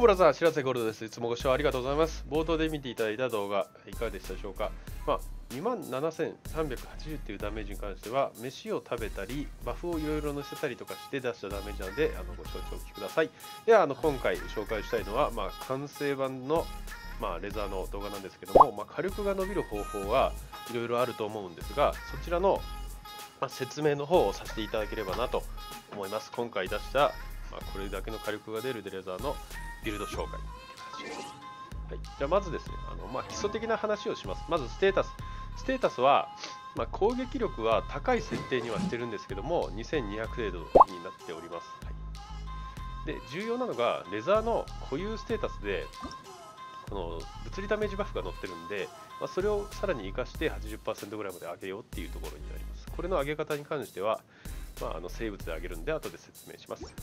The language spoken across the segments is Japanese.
ブラザー、白瀬ゴールドです。いつもご視聴ありがとうございます。冒頭で見ていただいた動画、いかがでしたでしょうか？まあ、27,380っていうダメージに関しては、飯を食べたり、バフをいろいろ乗せたりとかして出したダメージなので、あのご承知おきください。では、あの今回紹介したいのは、まあ、完成版の、まあ、レザーの動画なんですけども、まあ、火力が伸びる方法はいろいろあると思うんですが、そちらの、ま、説明の方をさせていただければなと思います。今回出したまあ、これだけの火力が出るデレザーのビルド紹介。はい、じゃあまずですねあの、まあ、基礎的な話をします。まずステータス。ステータスは、まあ、攻撃力は高い設定にはしてるんですけども2200程度になっております、はい、で重要なのがレザーの固有ステータスでこの物理ダメージバフが載ってるんで、まあ、それをさらに活かして80%ぐらいまで上げようっていうところになります。これの上げ方に関しては、まあ、あの生物で上げるんで後で説明します、はい。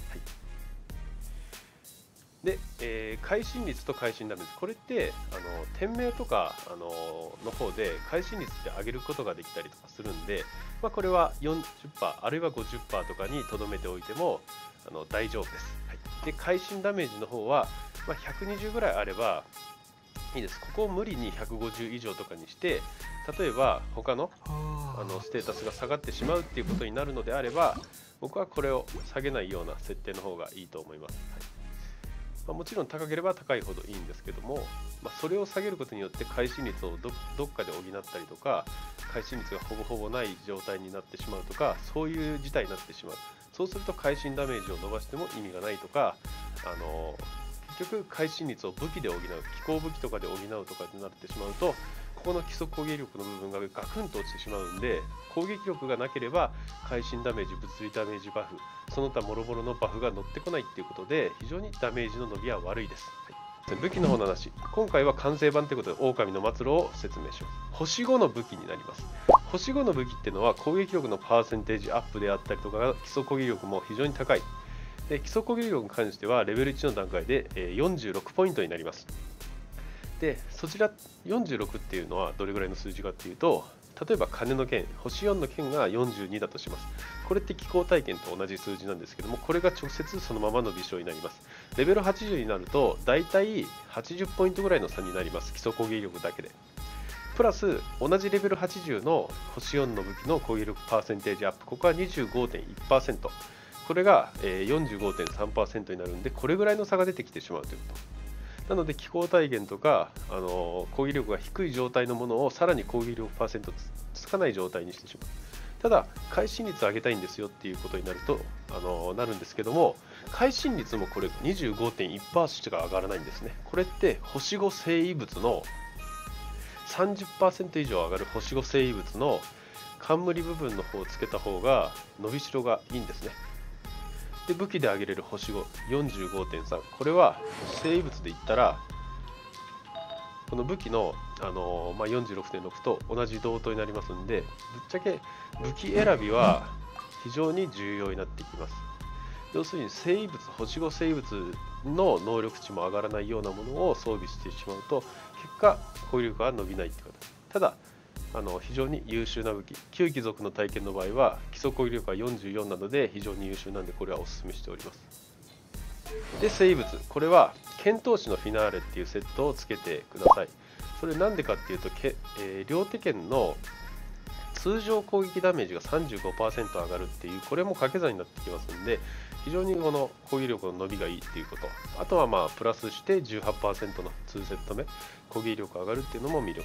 で、えー、会心率と会心ダメージ。これってあの店名とかあのの方で会心率って上げることができたりとかするんで、まあ、これは40%あるいは50%とかにとどめておいてもあの大丈夫です、はい、で会心ダメージの方は、まあ、120ぐらいあればいいです。ここを無理に150以上とかにして例えば他のあのステータスが下がってしまうっていうことになるのであれば僕はこれを下げないような設定の方がいいと思います、はいまあ、もちろん高ければ高いほどいいんですけども、まあ、それを下げることによって回心率をどっかで補ったりとか回心率がほぼほぼない状態になってしまうとかそういう事態になってしまう。そうすると回心ダメージを伸ばしても意味がないとかあの結局回心率を武器で補う気候武器とかで補うとかになってしまうとこの基礎攻撃力の部分がガクンと落ちてしまうんで攻撃力がなければ会心ダメージ物理ダメージバフその他諸々のバフが乗ってこないっていうことで非常にダメージの伸びは悪いです、はい、武器の方の話。今回は完成版ということで狼の末路を説明します。星5の武器になります。星5の武器っていうのは攻撃力のパーセンテージアップであったりとか基礎攻撃力も非常に高い。で基礎攻撃力に関してはレベル1の段階で46ポイントになります。でそちら46っていうのはどれぐらいの数字かっていうと例えば金の剣星4の剣が42だとします。これって気候体験と同じ数字なんですけどもこれが直接そのままの微笑になります。レベル80になると大体80ポイントぐらいの差になります。基礎攻撃力だけで。プラス同じレベル80の星4の武器の攻撃力パーセンテージアップ。ここは25.1%これが45.3%になるんでこれぐらいの差が出てきてしまうということ。なので気候体験とかあの攻撃力が低い状態のものをさらに攻撃力パーセントつかない状態にしてしまう。ただ会心率上げたいんですよっていうことになるとあのなるんですけども会心率もこれ25.1%しか上がらないんですね。これって星5生異物の30%以上上がる星5生異物の冠部分の方をつけた方が伸びしろがいいんですね。で武器で上げれる星5 45.3これは生物で言ったらこの武器の、あのー、まあ、46.6と同じ同等になりますんでぶっちゃけ武器選びは非常に重要になってきます。要するに生物星5生物の能力値も上がらないようなものを装備してしまうと結果攻撃力が伸びないってこと。ただあの非常に優秀な武器。旧貴族の体験の場合は基礎攻撃力は44なので非常に優秀なんでこれはお勧めしております。で生物。これは剣闘士のフィナーレっていうセットをつけてください。それなんでかっていうとけ、えー、両手剣の通常攻撃ダメージが35%上がるっていうこれも掛け算になってきますんで非常にこの攻撃力の伸びがいいっていうこと。あとはまあプラスして18%の2セット目。攻撃力上がるっていうのも魅力。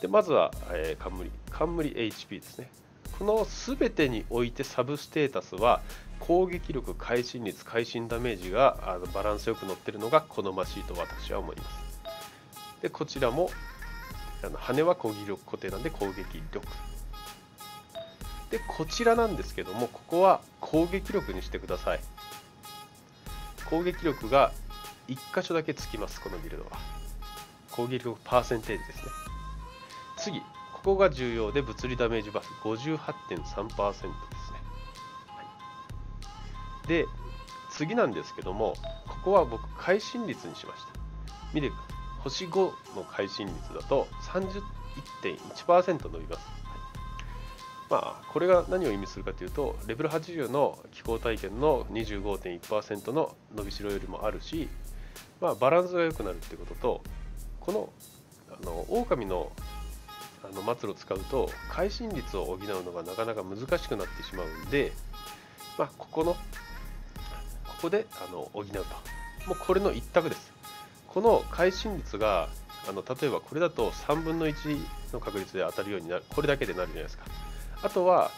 でまずは、えー、冠冠 HP ですね。この全てにおいてサブステータスは攻撃力会心率会心ダメージがあのバランスよく乗ってるのが好ましいと私は思います。でこちらもあの羽は攻撃力固定なんで攻撃力。でこちらなんですけどもここは攻撃力にしてください。攻撃力が1箇所だけつきますこのビルドは。攻撃力パーセンテージですね。次、ここが重要で物理ダメージバフ58.3%ですね。はい、で、次なんですけども、ここは僕、会心率にしました。見てください。星5の会心率だと31.1%伸びます。はいまあ、これが何を意味するかというと、レベル80の気候体験の25.1%の伸びしろよりもあるし、まあ、バランスが良くなるってことと、このあの狼のあの末路を使うと、会心率を補うのがなかなか難しくなってしまうんで、まあ、ここの、ここであの補うと。もうこれの一択です。この会心率があの例えばこれだと3分の1の確率で当たるようになる。これだけでなるじゃないですか。あとは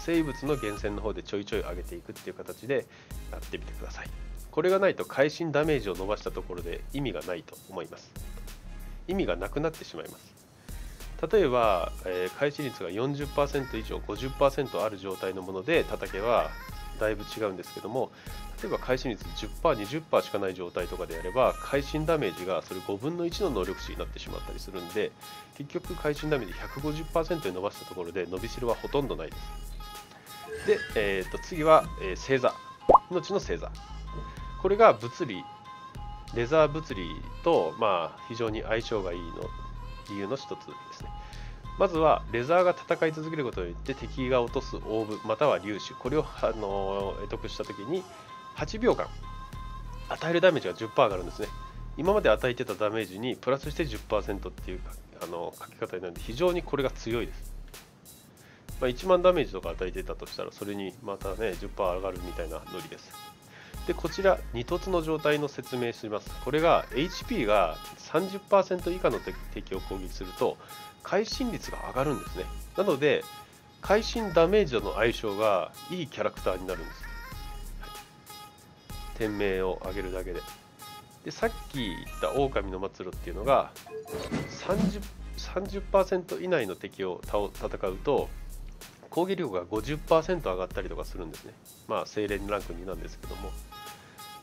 生物の源泉の方でちょいちょい上げていくっていう形でやってみてください。これがないと会心ダメージを伸ばしたところで意味がないと思います。意味がなくなってしまいます。例えば、えー、開始率が40%以上50%ある状態のもので叩けばだいぶ違うんですけども例えば会心率 10%20% しかない状態とかであれば会心ダメージがそれ5分の1の能力値になってしまったりするんで結局会心ダメージ150%に伸ばしたところで伸びしろはほとんどないです。で、えー、と次は、えー、星座。命の星座。これが物理。レザー物理と、まあ、非常に相性がいいの理由の一つですね。まずはレザーが戦い続けることによって敵が落とすオーブまたは粒子これをあの得得した時に8秒間与えるダメージが10%上がるんですね。今まで与えてたダメージにプラスして10%っていうあの書き方になるので非常にこれが強いです、まあ、1万ダメージとか与えてたとしたらそれにまたね10%上がるみたいなノリです。でこちら2突の状態の説明します。これが HP が30%以下の敵を攻撃すると会心率が上がるんですね。なので会心ダメージとの相性がいいキャラクターになるんです。店名を上げるだけで。でさっき言った狼の末路っていうのが 30%, 30以内の敵を戦うと攻撃力が50%上がったりとかするんですね。まあ精錬ランク2なんですけども。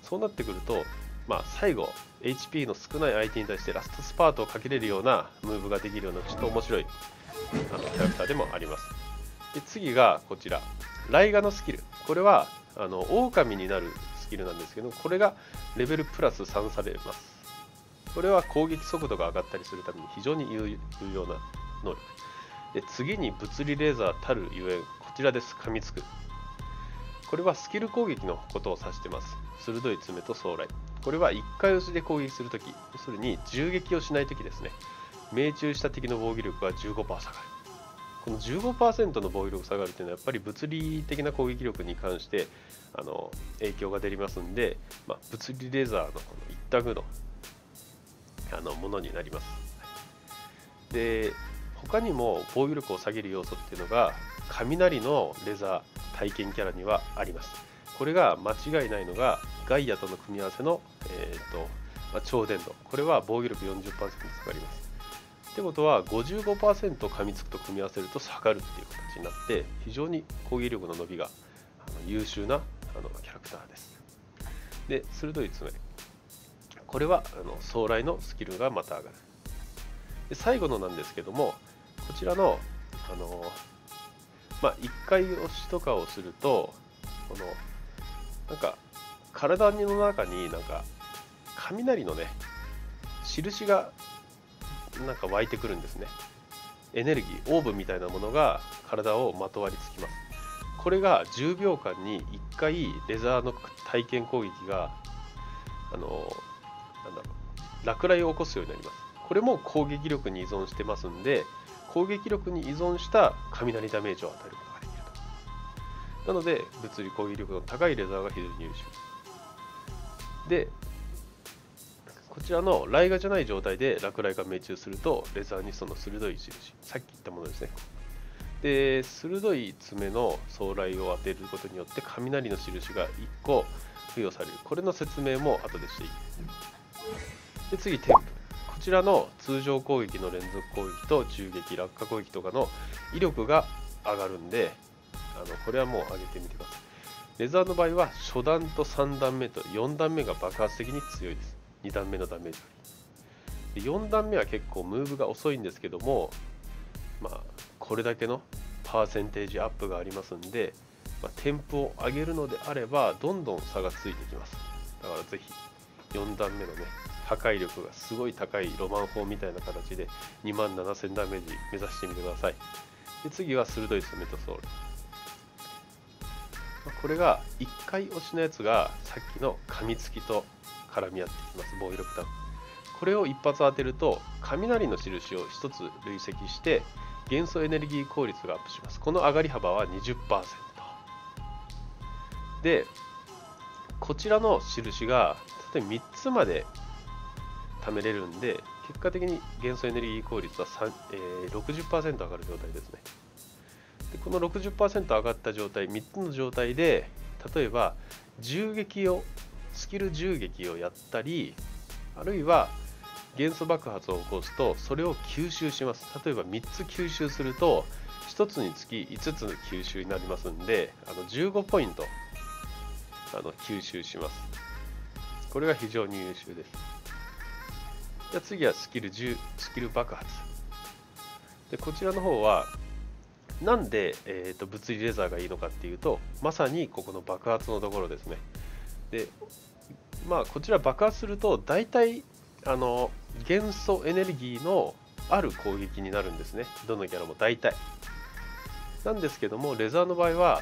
そうなってくるとまあ最後 HP の少ない相手に対してラストスパートをかけれるようなムーブができるようなちょっと面白いあのキャラクターでもあります。で次がこちら。ライガのスキル。これはあの狼になるスキルなんですけどこれがレベルプラス3されます。これは攻撃速度が上がったりするために非常に有用な能力。で次に物理レーザーたるゆえんこちらです。噛みつく。これはスキル攻撃のことを指してます。鋭い爪と壮来。これは1回押しで攻撃するとき要するに銃撃をしないときですね。命中した敵の防御力は15%下がる。この15%の防御力下がるというのはやっぱり物理的な攻撃力に関してあの影響が出ますんで、まあ、物理レザーのこの一択のあのものになります。で他にも防御力を下げる要素っていうのが雷のレザー。体験キャラにはあります。これが間違いないのがガイアとの組み合わせの、えーとまあ、超伝導これは防御力40%下がります。ってことは55%噛みつくと組み合わせると下がるっていう形になって非常に攻撃力の伸びが優秀なあのキャラクターです。で鋭い爪これはあの壮来のスキルがまた上がるで最後のなんですけどもこちらのあのまあ1回押しとかをするとこのなんか体の中になんか雷のね印がなんか湧いてくるんですね。エネルギーオーブみたいなものが体をまとわりつきます。これが10秒間に1回レザーの体験攻撃があのなんだろう落雷を起こすようになります。これも攻撃力に依存してますんで攻撃力に依存した雷ダメージを与えることができると。なので物理攻撃力の高いレザーが非常に優秀。でこちらの雷画じゃない状態で落雷が命中するとレザーにその鋭い印。さっき言ったものですね。で鋭い爪の総雷を当てることによって雷の印が1個付与される。これの説明も後でしていい。で次添付こちらの通常攻撃の連続攻撃と銃撃落下攻撃とかの威力が上がるんであのこれはもう上げてみてください。レザーの場合は初段と3段目と4段目が爆発的に強いです。2段目のダメージより4段目は結構ムーブが遅いんですけどもまあこれだけのパーセンテージアップがありますんで、まあ、添付を上げるのであればどんどん差がついてきます。だからぜひ4段目のね破壊力がすごい高いロマン砲みたいな形で2万7000ダメージ目指してみてください。で次は鋭い爪とソール。これが1回押しのやつがさっきの噛みつきと絡み合ってきます防御力ダウン。これを一発当てると雷の印を1つ累積して元素エネルギー効率がアップします。この上がり幅は20%でこちらの印が例えば3つまで貯めれるんで結果的に元素エネルギー効率は3、えー、60%上がる状態ですね。でこの60%上がった状態3つの状態で例えば銃撃をスキル銃撃をやったりあるいは元素爆発を起こすとそれを吸収します。例えば3つ吸収すると1つにつき5つの吸収になりますんであの15ポイントあの吸収します。これが非常に優秀です。じゃあ次はスキル10スキル爆発。でこちらの方はなんで、えーと、物理レザーがいいのかっていうとまさにここの爆発のところですね。でまあこちら爆発すると大体あの元素エネルギーのある攻撃になるんですね。どのキャラも大体。なんですけどもレザーの場合は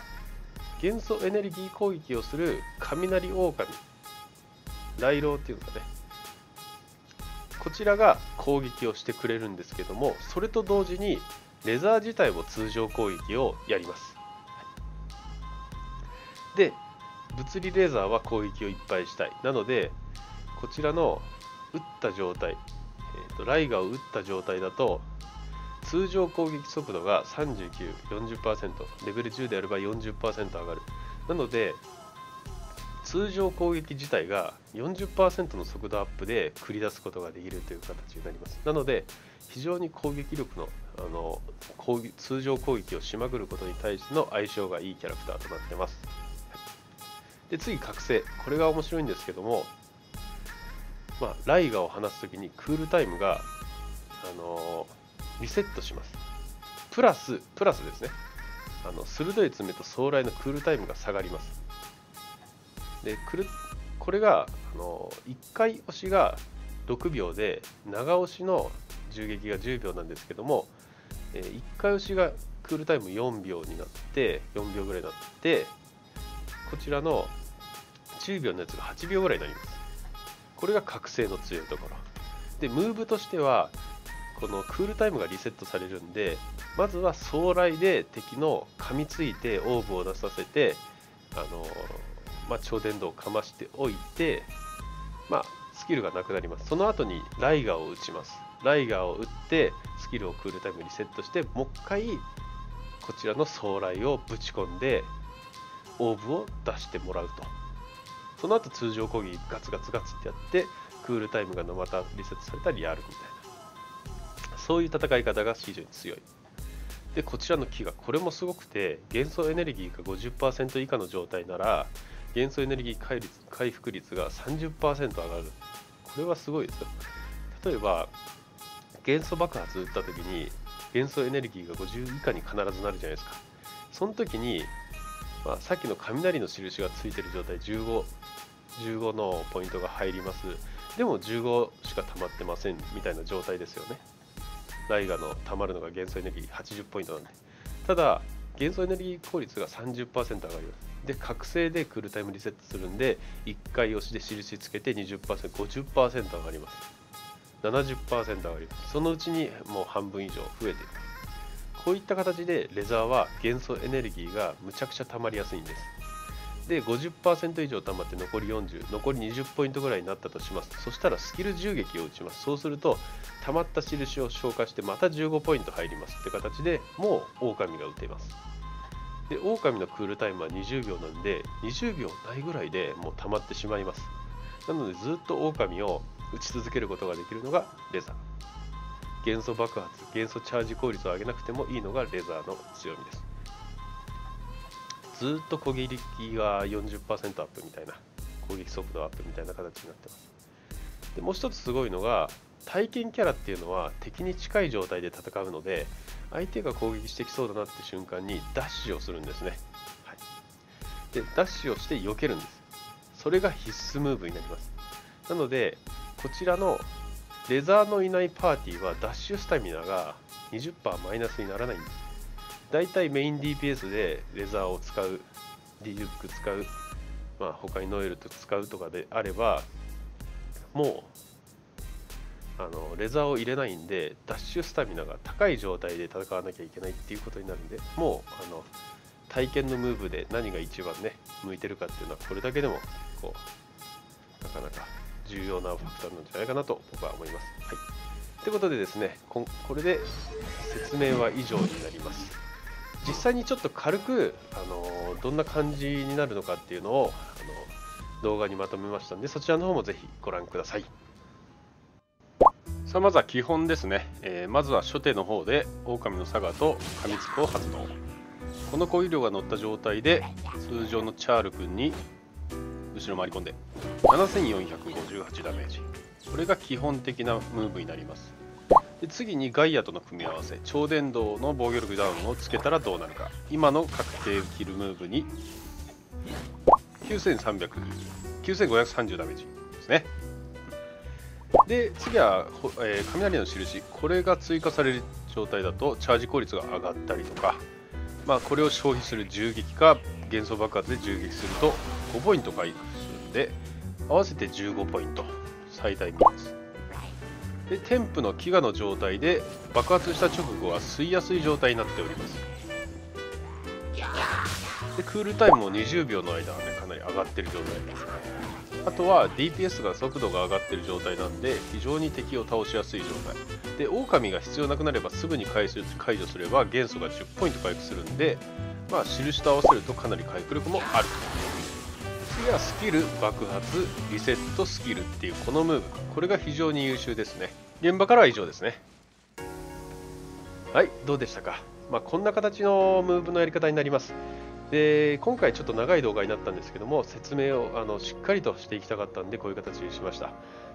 元素エネルギー攻撃をする雷狼雷狼っていうのかね。こちらが攻撃をしてくれるんですけどもそれと同時にレザー自体も通常攻撃をやります。で物理レーザーは攻撃をいっぱいしたい。なのでこちらの打った状態、えーと、ライガーを打った状態だと通常攻撃速度が39、40%レベル10であれば40%上がる。なので通常攻撃自体が40%の速度アップで繰り出すことができるという形になりますなので非常に攻撃力のあの攻撃通常攻撃をしまくることに対しての相性がいいキャラクターとなってますで次覚醒これが面白いんですけどもまあ、ライガを放すときにクールタイムが、あのー、リセットします。プラス、プラスですね。あの鋭い爪と壮来のクールタイムが下がります。で、くるこれが、あの、1回押しが6秒で、長押しの銃撃が10秒なんですけども、え、1回押しがクールタイム4秒になって、4秒ぐらいになって、こちらの10秒のやつが8秒ぐらいになります。これが覚醒の強いところでムーブとしてはこのクールタイムがリセットされるんでまずは壮来で敵の噛みついてオーブを出させてあの、まあ、超電導をかましておいて、まあ、スキルがなくなります。その後にライガーを打ちます。ライガーを打ってスキルをクールタイムリセットしてもう一回こちらの壮来をぶち込んでオーブを出してもらうと。その後通常攻撃ガツガツガツってやってクールタイムがまたリセットされたりやるみたいな。そういう戦い方が非常に強い。でこちらの木がこれもすごくて元素エネルギーが50%以下の状態なら元素エネルギー回率回復率が30%上がる。これはすごいですよ。例えば元素爆発打った時に元素エネルギーが50以下に必ずなるじゃないですか。その時に、まあ、さっきの雷の印がついてる状態15 15のポイントが入ります。でも15しか溜まってませんみたいな状態ですよね。ライガの溜まるのが元素エネルギー80ポイントなんで。ただ元素エネルギー効率が30%上がります。で覚醒でクールタイムリセットするんで1回押しで印つけて 20%50% 上がります。70%上がります。そのうちにもう半分以上増えていく。こういった形でレザーは元素エネルギーがむちゃくちゃ溜まりやすいんです。で50%以上溜まって残り40残り20ポイントぐらいになったとしますそしたらスキル銃撃を打ちます。そうすると溜まった印を消化してまた15ポイント入りますって形でもう狼が打てます。で狼のクールタイムは20秒なんで20秒ないぐらいでもう溜まってしまいます。なのでずっと狼を打ち続けることができるのがレザー。元素爆発元素チャージ効率を上げなくてもいいのがレザーの強みです。ずっと攻撃が40%アップみたいな攻撃速度アップみたいな形になってます。でもう一つすごいのが体験キャラっていうのは敵に近い状態で戦うので相手が攻撃してきそうだなって瞬間にダッシュをするんですね、はい、でダッシュをして避けるんです。それが必須ムーブになります。なのでこちらのレザーのいないパーティーはダッシュスタミナが20%マイナスにならないんです。大体メイン DPS でレザーを使う D ルック使うまあ他にノエルと使うとかであればもうあのレザーを入れないんでダッシュスタミナが高い状態で戦わなきゃいけないっていうことになるんでもうあの体験のムーブで何が一番ね向いてるかっていうのはこれだけでもこうなかなか重要なファクターなんじゃないかなと僕は思います。はいということでですねこれで説明は以上になります実際にちょっと軽くあのどんな感じになるのかっていうのをあの動画にまとめましたのでそちらの方もぜひご覧ください。さあまずは基本ですね、えー、まずは初手の方で狼のサガと噛みつくを発動。この攻撃量が乗った状態で通常のチャール君に後ろ回り込んで7458ダメージ。これが基本的なムーブになります。で次にガイアとの組み合わせ超電導の防御力ダウンをつけたらどうなるか。今の確定キルムーブに9300 9530ダメージですね。で次は、えー、雷の印。これが追加される状態だとチャージ効率が上がったりとか、まあ、これを消費する銃撃か幻想爆発で銃撃すると5ポイント回復するんで合わせて15ポイント最大3つで添付の飢餓の状態で爆発した直後は吸いやすい状態になっております。でクールタイムも20秒の間はねかなり上がってる状態ですね。あとは DPS が速度が上がってる状態なんで非常に敵を倒しやすい状態。で狼が必要なくなればすぐに解除すれば元素が10ポイント回復するんでまあ印と合わせるとかなり回復力もある。と次はスキル爆発リセットスキルっていうこのムーブ。これが非常に優秀ですね。現場からは以上ですね。はいどうでしたか、まあ、こんな形のムーブのやり方になります。で今回ちょっと長い動画になったんですけども説明をあのしっかりとしていきたかったんでこういう形にしました。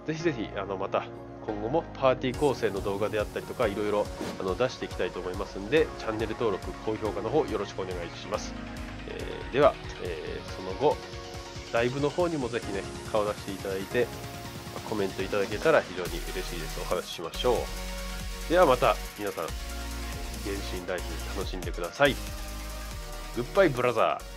ぜひぜひあのまた今後もパーティー構成の動画であったりとかいろいろあの出していきたいと思いますんでチャンネル登録高評価の方よろしくお願いします、えー、では、えー、その後ライブの方にもぜひね顔出していただいてコメントいただけたら非常に嬉しいです。お話ししましょう。ではまた皆さん原神ライフ楽しんでください。グッバイブラザー